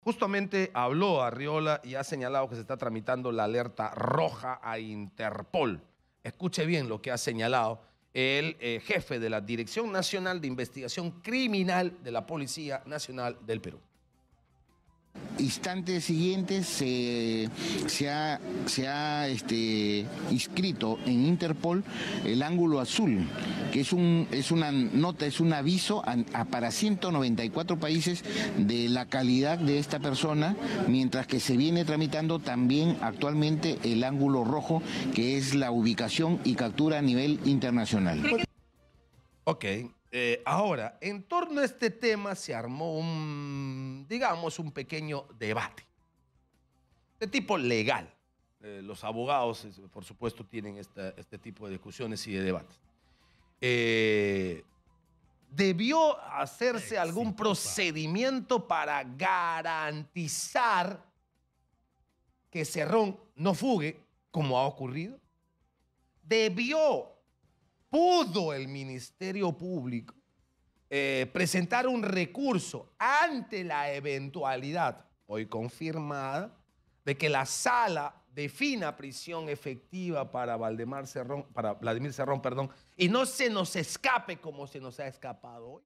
Justamente habló Arriola y ha señalado que se está tramitando la alerta roja a Interpol. Escuche bien lo que ha señalado el eh, jefe de la Dirección Nacional de Investigación Criminal de la Policía Nacional del Perú instantes siguientes se, se ha, se ha este, inscrito en Interpol el ángulo azul, que es, un, es una nota, es un aviso a, para 194 países de la calidad de esta persona, mientras que se viene tramitando también actualmente el ángulo rojo, que es la ubicación y captura a nivel internacional. Ok, eh, ahora, en torno a este tema se armó un, digamos, un pequeño debate de tipo legal. Eh, los abogados, por supuesto, tienen este tipo de discusiones y de debates. Eh, ¿Debió hacerse algún procedimiento para garantizar que Cerrón no fugue, como ha ocurrido? ¿Debió pudo el Ministerio Público eh, presentar un recurso ante la eventualidad, hoy confirmada, de que la sala defina prisión efectiva para Valdemar Cerrón, para Vladimir Cerrón, perdón, y no se nos escape como se nos ha escapado hoy.